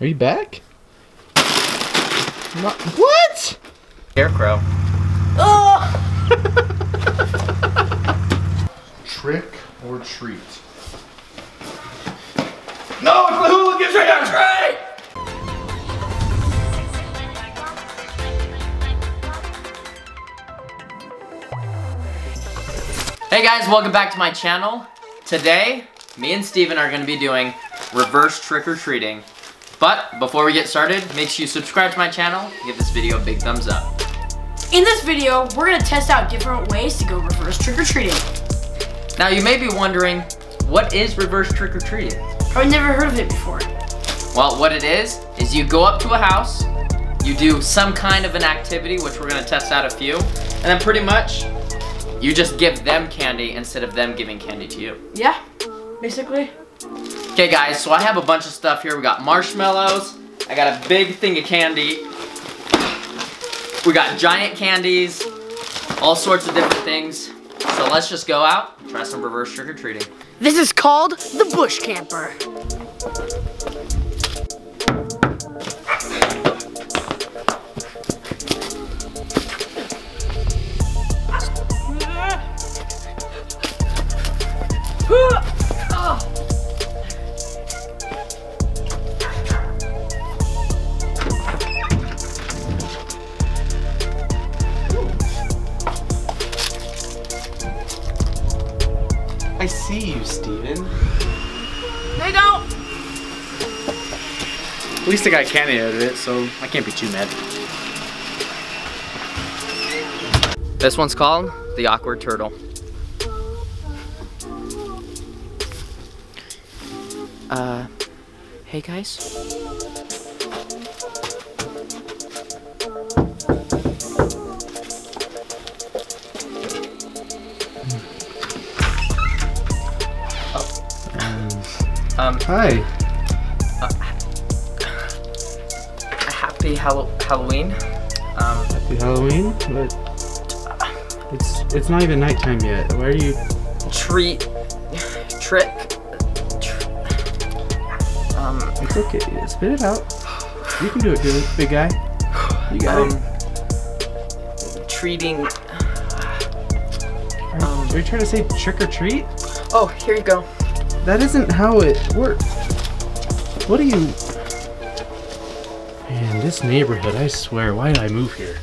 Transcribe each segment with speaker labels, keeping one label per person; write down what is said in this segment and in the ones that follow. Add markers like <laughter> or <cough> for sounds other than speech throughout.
Speaker 1: Are you back? Not, what?
Speaker 2: Scarecrow.
Speaker 3: Oh! <laughs>
Speaker 1: Trick or treat?
Speaker 2: No, it's the hooligan trick or treat! Hey guys, welcome back to my channel. Today, me and Steven are gonna be doing reverse trick-or-treating. But before we get started, make sure you subscribe to my channel, give this video a big thumbs up.
Speaker 3: In this video, we're gonna test out different ways to go reverse trick-or-treating.
Speaker 2: Now you may be wondering, what is reverse trick-or-treating?
Speaker 3: I've never heard of it before.
Speaker 2: Well, what it is, is you go up to a house, you do some kind of an activity, which we're gonna test out a few, and then pretty much, you just give them candy instead of them giving candy to you.
Speaker 3: Yeah, basically.
Speaker 2: Okay guys, so I have a bunch of stuff here. We got marshmallows, I got a big thing of candy, we got giant candies, all sorts of different things. So let's just go out, and try some reverse trick-or-treating.
Speaker 3: This is called the bush camper.
Speaker 1: I see you, Steven.
Speaker 3: They don't.
Speaker 1: At least I got candy out of it, so I can't be too mad.
Speaker 2: This one's called the awkward turtle. Uh, hey guys. Um,
Speaker 1: Hi.
Speaker 2: happy Hall- Halloween. Um,
Speaker 1: Happy Halloween, but it's it's not even nighttime yet. Why are you?
Speaker 2: treat, trick, tr- um,
Speaker 1: It's okay. Spit it out. You can do it, dude. big guy. You got
Speaker 2: um,
Speaker 1: it.
Speaker 2: treating.
Speaker 1: Are, are you trying to say trick or treat?
Speaker 2: Oh, here you go.
Speaker 1: That isn't how it works. What do you? Man, this neighborhood, I swear, why did I move here?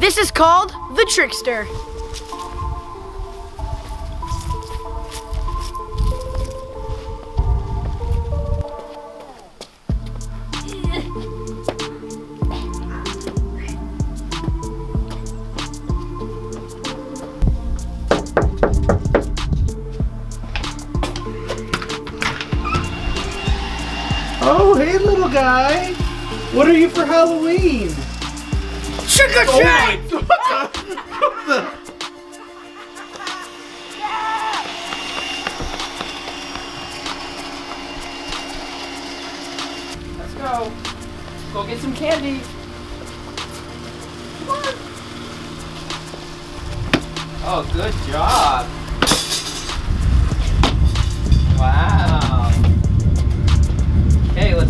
Speaker 3: This is called the trickster.
Speaker 1: Oh, hey, little guy. What are you for Halloween?
Speaker 3: Trick or oh, treat! <laughs>
Speaker 1: What the?
Speaker 2: Let's go. Go get some candy. Come on. Oh, good job.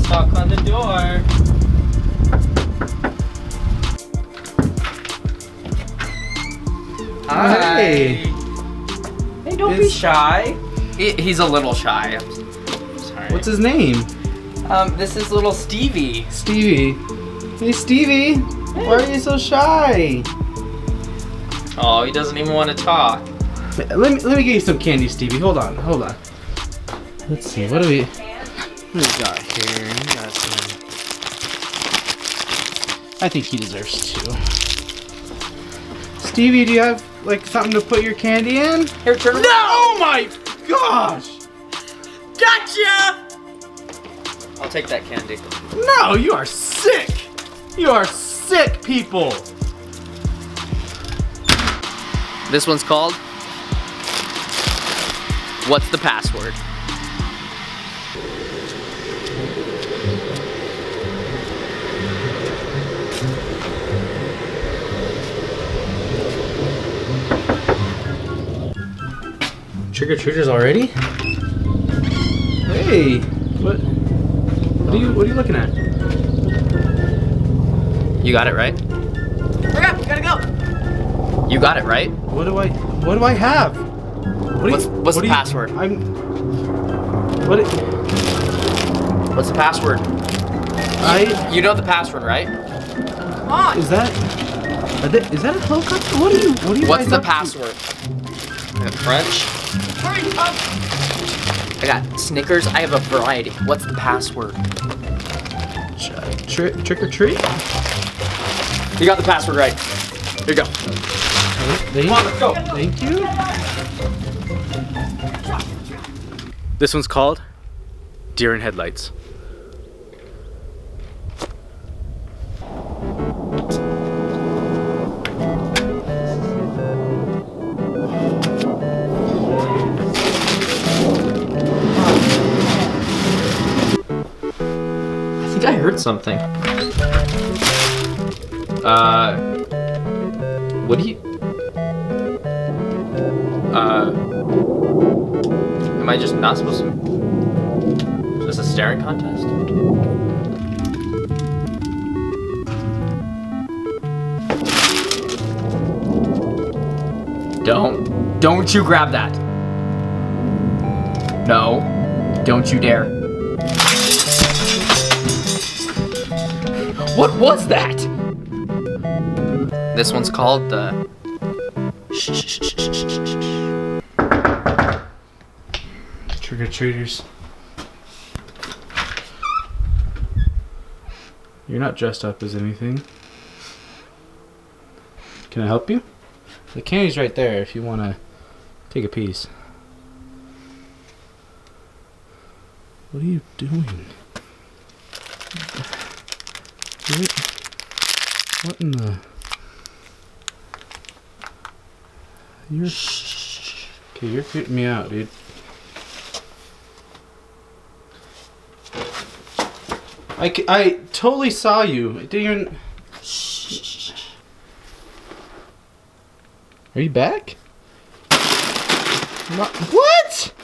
Speaker 2: Knock on the door. Hi.
Speaker 1: Hey.
Speaker 2: Hey, don't be shy. He, he's a little shy. I'm sorry.
Speaker 1: What's his name?
Speaker 2: Um, this is little Stevie.
Speaker 1: Stevie. Hey, Stevie. Why are you so shy?
Speaker 2: Oh, he doesn't even want to talk.
Speaker 1: Let me let me get you some candy, Stevie. Hold on, hold on. Let's see. What do we? What do we got here? We got some. I think he deserves two. Stevie, do you have like something to put your candy in?
Speaker 2: Here, turn around.
Speaker 1: Oh my gosh!
Speaker 3: Gotcha!
Speaker 2: I'll take that candy.
Speaker 1: No, you are sick. You are sick people.
Speaker 2: This one's called What's the Password?
Speaker 1: Trick or treaters already? Hey, what? What are you What are you looking at?
Speaker 2: You got it right?
Speaker 3: Hurry up, we gotta go.
Speaker 2: You got it right?
Speaker 1: What do I What do I have? What do
Speaker 2: What's- what's
Speaker 1: what
Speaker 2: the
Speaker 1: do you-
Speaker 2: password?
Speaker 1: I'm. What? it-
Speaker 2: What's the password?
Speaker 1: I
Speaker 2: You know the password, right?
Speaker 3: Come on.
Speaker 1: is that. Are they, is that a helicopter? What are you? What are you?
Speaker 2: What's
Speaker 1: guys
Speaker 2: the
Speaker 1: up to?
Speaker 2: Password? I got French.
Speaker 3: Hurry up.
Speaker 2: I got Snickers. I have a variety. What's the password?
Speaker 1: Tri- trick or treat?
Speaker 2: You got the password right. Here you go.
Speaker 1: Thank,
Speaker 2: let's go.
Speaker 1: Thank you. This one's called Deer in Headlights.
Speaker 2: Heard something. Uh, what do you? Uh, am I just not supposed to? Is this a staring contest? Don't, don't you grab that. No, don't you dare. What was that? This one's called the.
Speaker 1: Trick or treaters. You're not dressed up as anything. Can I help you? The candy's right there if you want to take a piece. What are you doing? What, what in the... You're... Okay, you're creeping me out, dude. I, c- I totally saw you. I didn't even... Are you back? What? what?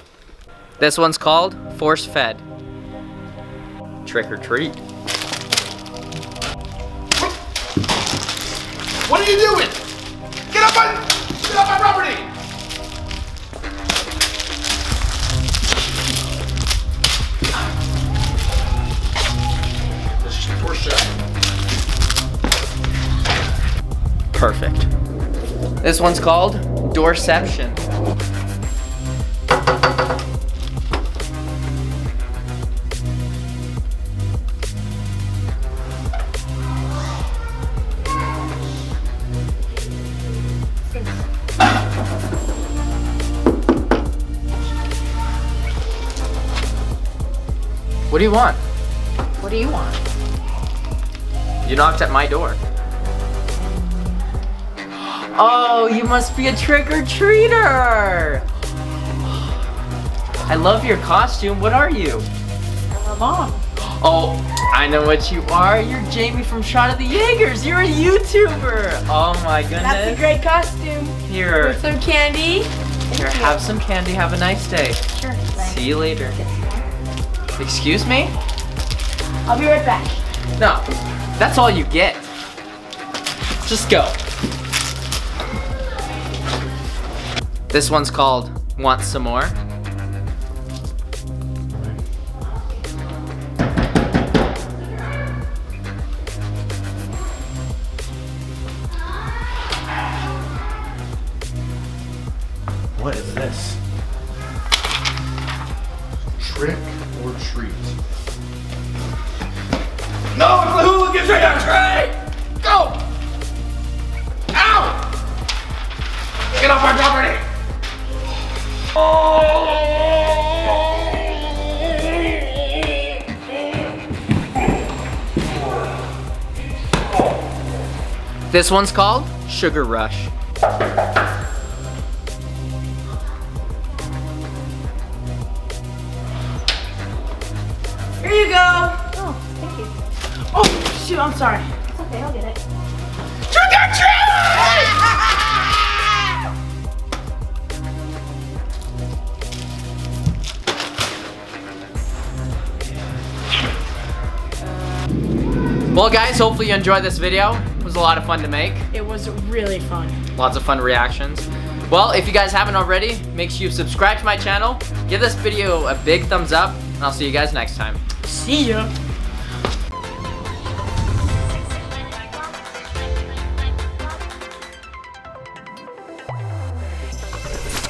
Speaker 2: This one's called Force Fed. Trick or treat.
Speaker 4: What are you doing? Get up on, get off my property! This is sure.
Speaker 2: Perfect. This one's called Doorception. What do you want?
Speaker 3: What do you want?
Speaker 2: You knocked at my door. Oh, you must be a trick or treater. I love your costume. What are you?
Speaker 3: My mom.
Speaker 2: Oh, I know what you are. You're Jamie from Shot of the Jaegers. You're a YouTuber. Oh my goodness.
Speaker 3: That's a great costume.
Speaker 2: Here,
Speaker 3: With some candy.
Speaker 2: here, have some candy. Have a nice day.
Speaker 3: Sure.
Speaker 2: See you later. Excuse me?
Speaker 3: I'll be right back.
Speaker 2: No, that's all you get. Just go. This one's called Want Some More?
Speaker 1: What is this?
Speaker 4: Trick or treat? No, it's the hooligan trick or treat! Go! Ow! Get off my property!
Speaker 2: This one's called Sugar Rush.
Speaker 5: Oh,
Speaker 3: I'm sorry.
Speaker 5: It's okay, I'll get it.
Speaker 3: Trick or treat!
Speaker 2: Well, guys, hopefully you enjoyed this video. It was a lot of fun to make.
Speaker 3: It was really fun.
Speaker 2: Lots of fun reactions. Well, if you guys haven't already, make sure you subscribe to my channel, give this video a big thumbs up, and I'll see you guys next time.
Speaker 3: See ya.